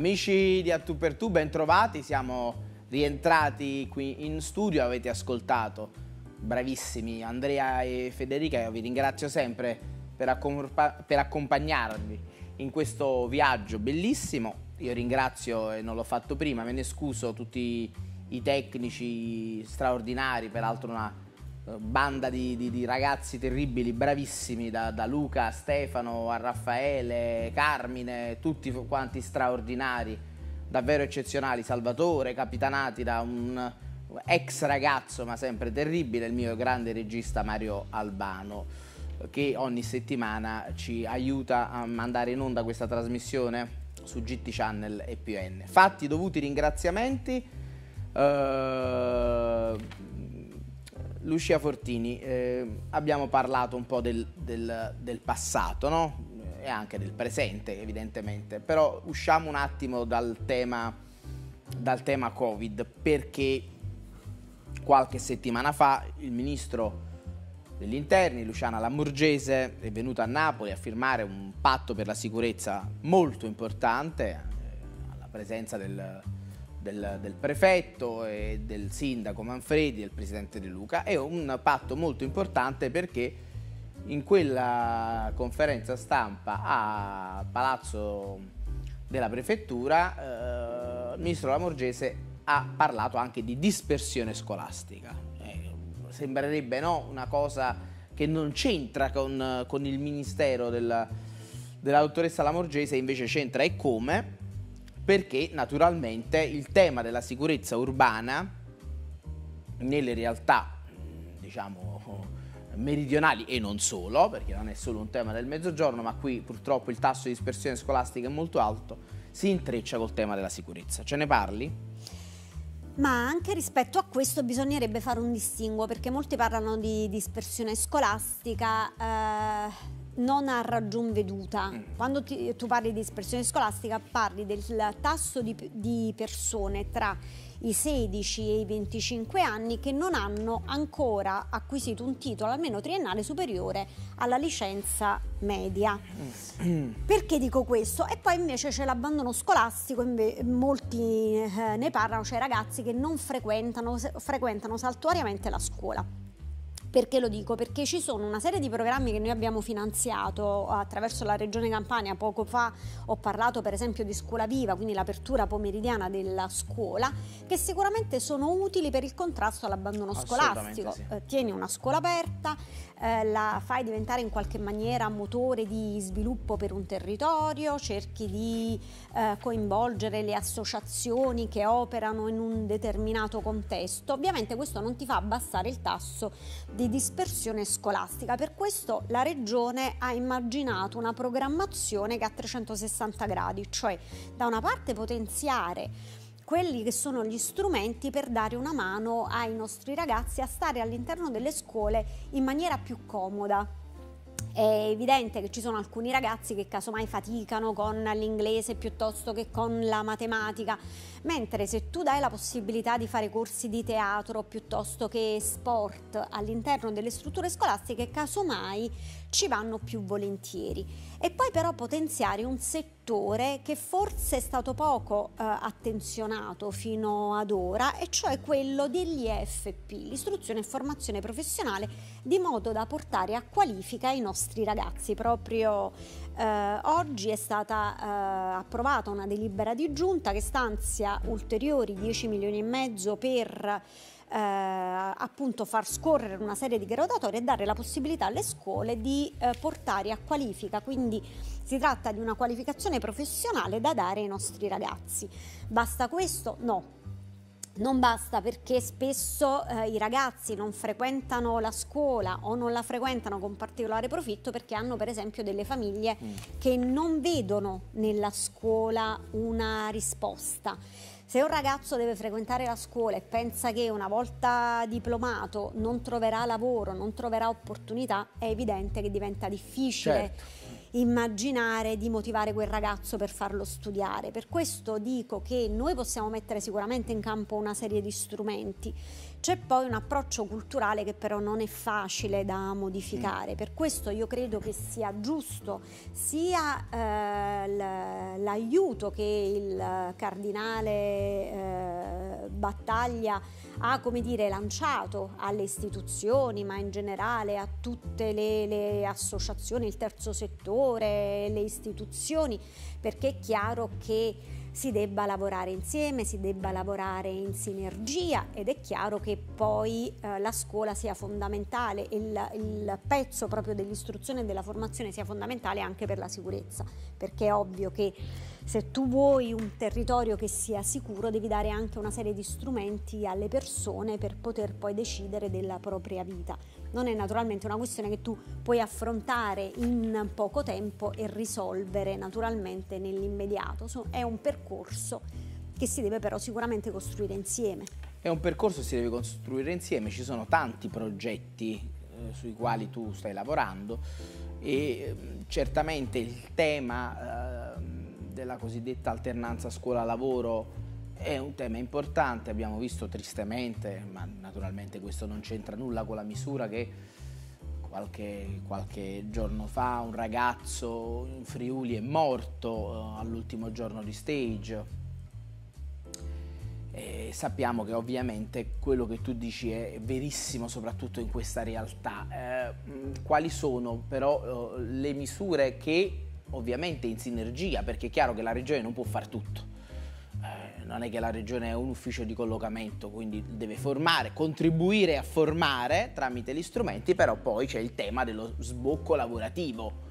Amici di A Tu per Tu, ben trovati, siamo rientrati qui in studio, avete ascoltato, bravissimi Andrea e Federica, io vi ringrazio sempre per, accompa per accompagnarvi in questo viaggio bellissimo, io ringrazio e non l'ho fatto prima, me ne scuso tutti i tecnici straordinari, peraltro una banda di, di, di, ragazzi terribili, bravissimi, da, da, Luca a Stefano a Raffaele, Carmine, tutti quanti straordinari, davvero eccezionali, Salvatore, capitanati da un ex ragazzo ma sempre terribile, il mio grande regista Mario Albano, che ogni settimana ci aiuta a mandare in onda questa trasmissione su GT Channel e PN. Fatti dovuti ringraziamenti. Uh, Lucia Fortini, eh, abbiamo parlato un po' del, del, del passato, no? E anche del presente, evidentemente, però usciamo un attimo dal tema, dal tema Covid, perché qualche settimana fa il ministro degli interni, Luciana Lamorgese, è venuta a Napoli a firmare un patto per la sicurezza molto importante, eh, alla presenza del del, del, prefetto e del sindaco Manfredi, del presidente De Luca, è un patto molto importante perché in quella conferenza stampa a Palazzo della Prefettura eh, il ministro Lamorgese ha parlato anche di dispersione scolastica. Eh, sembrerebbe no, una cosa che non c'entra con, con, il ministero della, della dottoressa Lamorgese, invece c'entra e come perché naturalmente il tema della sicurezza urbana nelle realtà diciamo meridionali e non solo, perché non è solo un tema del mezzogiorno, ma qui purtroppo il tasso di dispersione scolastica è molto alto, si intreccia col tema della sicurezza. Ce ne parli? Ma anche rispetto a questo bisognerebbe fare un distinguo, perché molti parlano di dispersione scolastica. Eh non a ragion veduta. Mm. Quando ti, tu parli di dispersione scolastica parli del tasso di, di, persone tra i 16 e i 25 anni che non hanno ancora acquisito un titolo almeno triennale superiore alla licenza media. Mm. Perché dico questo? E poi invece c'è l'abbandono scolastico, molti eh, ne parlano, cioè ragazzi che non frequentano, frequentano saltuariamente la scuola. Perché lo dico? Perché ci sono una serie di programmi che noi abbiamo finanziato attraverso la Regione Campania. Poco fa ho parlato per esempio di Scuola Viva, quindi l'apertura pomeridiana della scuola, che sicuramente sono utili per il contrasto all'abbandono scolastico. Sì. Eh, tieni una scuola aperta, eh, la fai diventare in qualche maniera motore di sviluppo per un territorio, cerchi di eh, coinvolgere le associazioni che operano in un determinato contesto. Ovviamente questo non ti fa abbassare il tasso di dispersione scolastica, per questo la Regione ha immaginato una programmazione che ha 360 gradi, cioè da una parte potenziare quelli che sono gli strumenti per dare una mano ai nostri ragazzi a stare all'interno delle scuole in maniera più comoda. È evidente che ci sono alcuni ragazzi che casomai faticano con l'inglese piuttosto che con la matematica, mentre se tu dai la possibilità di fare corsi di teatro piuttosto che sport all'interno delle strutture scolastiche, casomai ci vanno più volentieri. E poi però potenziare un settore che forse è stato poco eh, attenzionato fino ad ora, e cioè quello degli EFP, l'istruzione e formazione professionale, di modo da portare a qualifica i nostri ragazzi. Proprio eh, oggi è stata eh, approvata una delibera di giunta che stanzia ulteriori 10 milioni e mezzo per eh, appunto far scorrere una serie di graduatorie e dare la possibilità alle scuole di eh, portare a qualifica, quindi si tratta di una qualificazione professionale da dare ai nostri ragazzi. Basta questo? No, non basta perché spesso eh, i ragazzi non frequentano la scuola o non la frequentano con particolare profitto perché hanno per esempio delle famiglie mm. che non vedono nella scuola una risposta. Se un ragazzo deve frequentare la scuola e pensa che una volta diplomato non troverà lavoro, non troverà opportunità, è evidente che diventa difficile. Certo immaginare di motivare quel ragazzo per farlo studiare. Per questo dico che noi possiamo mettere sicuramente in campo una serie di strumenti. C'è poi un approccio culturale che però non è facile da modificare, per questo io credo che sia giusto sia eh, l'aiuto che il cardinale Battaglia ha come dire, lanciato alle istituzioni, ma in generale a tutte le, le associazioni, il terzo settore, le istituzioni, perché è chiaro che si debba lavorare insieme, si debba lavorare in sinergia ed è chiaro che poi eh, la scuola sia fondamentale, il, il pezzo proprio dell'istruzione e della formazione sia fondamentale anche per la sicurezza, perché è ovvio che se tu vuoi un territorio che sia sicuro devi dare anche una serie di strumenti alle persone per poter poi decidere della propria vita. Non è naturalmente una questione che tu puoi affrontare in poco tempo e risolvere naturalmente nell'immediato, è un percorso che si deve però sicuramente costruire insieme. È un percorso che si deve costruire insieme, ci sono tanti progetti eh, sui quali tu stai lavorando e eh, certamente il tema eh, della cosiddetta alternanza scuola-lavoro è un tema importante, abbiamo visto tristemente, ma naturalmente questo non c'entra nulla con la misura che qualche, qualche, giorno fa un ragazzo in Friuli è morto uh, all'ultimo giorno di stage. E sappiamo che ovviamente quello che tu dici è verissimo soprattutto in questa realtà. Eh, quali sono però uh, le misure che ovviamente in sinergia, perché è chiaro che la regione non può fare tutto. Eh, non è che la regione è un ufficio di collocamento, quindi deve formare, contribuire a formare tramite gli strumenti, però poi c'è il tema dello sbocco lavorativo.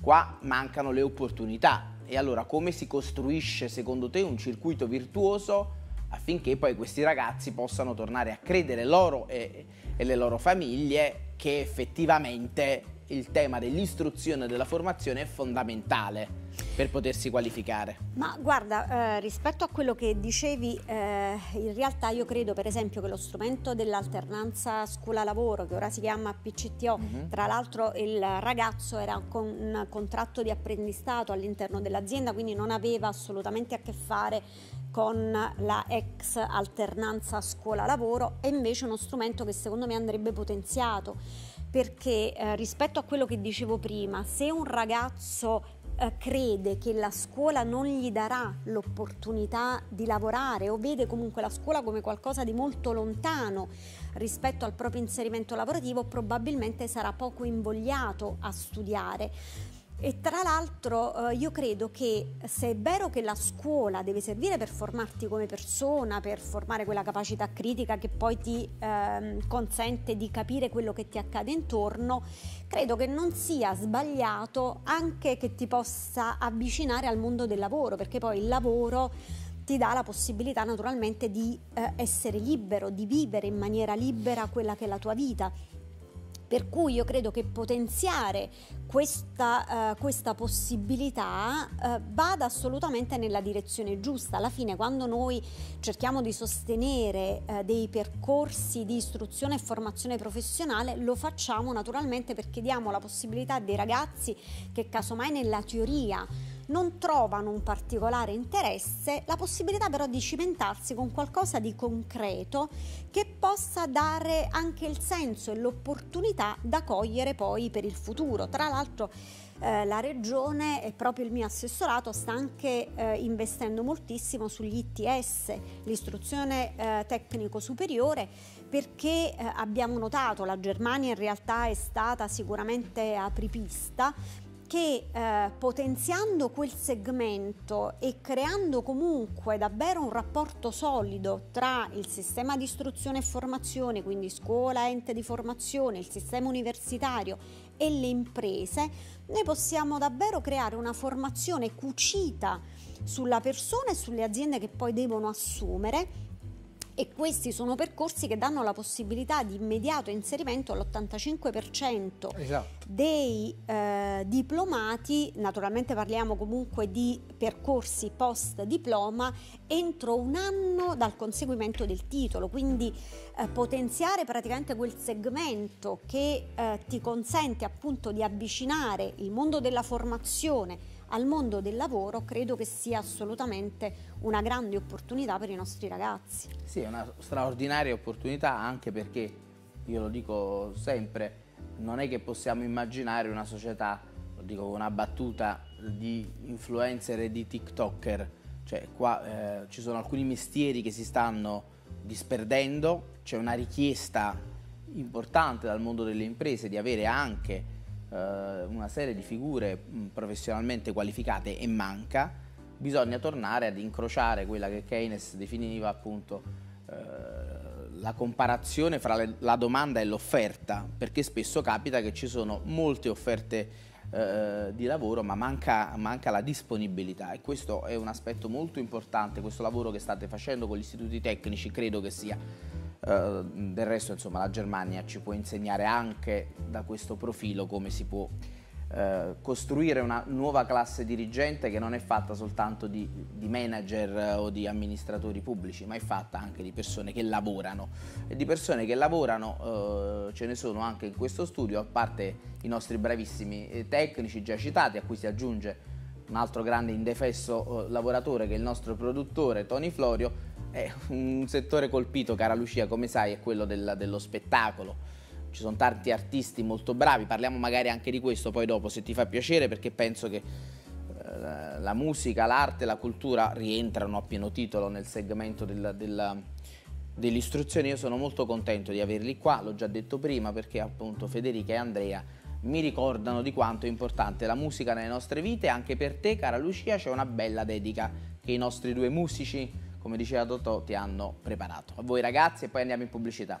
Qua mancano le opportunità e allora come si costruisce secondo te un circuito virtuoso affinché poi questi ragazzi possano tornare a credere loro e, e le loro famiglie che effettivamente il tema dell'istruzione e della formazione è fondamentale per potersi qualificare. Ma guarda, eh, rispetto a quello che dicevi, eh, in realtà io credo per esempio che lo strumento dell'alternanza scuola-lavoro, che ora si chiama PCTO, mm-hmm. tra l'altro il ragazzo era con un contratto di apprendistato all'interno dell'azienda, quindi non aveva assolutamente a che fare con la ex alternanza scuola-lavoro, è invece uno strumento che secondo me andrebbe potenziato perché eh, rispetto a quello che dicevo prima, se un ragazzo eh, crede che la scuola non gli darà l'opportunità di lavorare o vede comunque la scuola come qualcosa di molto lontano rispetto al proprio inserimento lavorativo, probabilmente sarà poco invogliato a studiare. E tra l'altro eh, io credo che se è vero che la scuola deve servire per formarti come persona, per formare quella capacità critica che poi ti eh, consente di capire quello che ti accade intorno, credo che non sia sbagliato anche che ti possa avvicinare al mondo del lavoro, perché poi il lavoro ti dà la possibilità naturalmente di eh, essere libero, di vivere in maniera libera quella che è la tua vita per cui io credo che potenziare questa, uh, questa possibilità uh, vada assolutamente nella direzione giusta. Alla fine quando noi cerchiamo di sostenere uh, dei percorsi di istruzione e formazione professionale lo facciamo naturalmente perché diamo la possibilità dei ragazzi che casomai nella teoria non trovano un particolare interesse, la possibilità però di cimentarsi con qualcosa di concreto che possa dare anche il senso e l'opportunità da cogliere poi per il futuro. Tra l'altro eh, la regione e proprio il mio assessorato sta anche eh, investendo moltissimo sugli ITS, l'istruzione eh, tecnico superiore, perché eh, abbiamo notato la Germania in realtà è stata sicuramente apripista che eh, potenziando quel segmento e creando comunque davvero un rapporto solido tra il sistema di istruzione e formazione, quindi scuola, ente di formazione, il sistema universitario e le imprese, noi possiamo davvero creare una formazione cucita sulla persona e sulle aziende che poi devono assumere e questi sono percorsi che danno la possibilità di immediato inserimento all'85% esatto. dei eh, diplomati, naturalmente parliamo comunque di percorsi post diploma, entro un anno dal conseguimento del titolo, quindi eh, potenziare praticamente quel segmento che eh, ti consente appunto di avvicinare il mondo della formazione al mondo del lavoro credo che sia assolutamente una grande opportunità per i nostri ragazzi. Sì, è una straordinaria opportunità anche perché, io lo dico sempre, non è che possiamo immaginare una società, lo dico con una battuta, di influencer e di tiktoker, cioè qua eh, ci sono alcuni mestieri che si stanno disperdendo, c'è una richiesta importante dal mondo delle imprese di avere anche una serie di figure mh, professionalmente qualificate e manca, bisogna tornare ad incrociare quella che Keynes definiva appunto eh, la comparazione fra le, la domanda e l'offerta, perché spesso capita che ci sono molte offerte eh, di lavoro ma manca, manca, la disponibilità. E questo è un aspetto molto importante, questo lavoro che state facendo con gli istituti tecnici credo che sia eh, del resto insomma la Germania ci può insegnare anche da questo profilo come si può uh, costruire una nuova classe dirigente che non è fatta soltanto di, di manager o di amministratori pubblici ma è fatta anche di persone che lavorano. E di persone che lavorano uh, ce ne sono anche in questo studio a parte i nostri bravissimi tecnici già citati a cui si aggiunge un altro grande indefesso lavoratore che è il nostro produttore Tony Florio è un settore colpito, cara Lucia, come sai, è quello del, dello spettacolo. Ci sono tanti artisti molto bravi, parliamo magari anche di questo poi dopo, se ti fa piacere, perché penso che eh, la musica, l'arte, la cultura rientrano a pieno titolo nel segmento del, del, dell'istruzione. Io sono molto contento di averli qua, l'ho già detto prima, perché appunto Federica e Andrea mi ricordano di quanto è importante la musica nelle nostre vite. Anche per te, cara Lucia, c'è una bella dedica che i nostri due musici come diceva Totò, ti hanno preparato. A voi ragazzi e poi andiamo in pubblicità.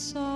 So.